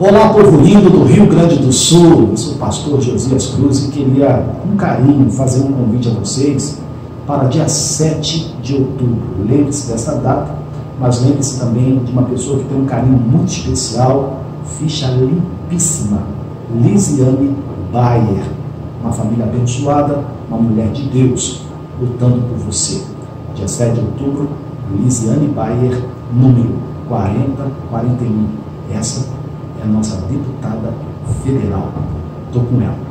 Olá, povo lindo do Rio Grande do Sul. Eu sou o pastor Josias Cruz e queria, com carinho, fazer um convite a vocês para dia 7 de outubro. Lembre-se dessa data, mas lembre-se também de uma pessoa que tem um carinho muito especial, ficha limpíssima, Lisiane Bayer. Uma família abençoada, uma mulher de Deus, lutando por você. Dia 7 de outubro, Lisiane Bayer, número 4041. Essa nossa deputada federal. Estou com ela.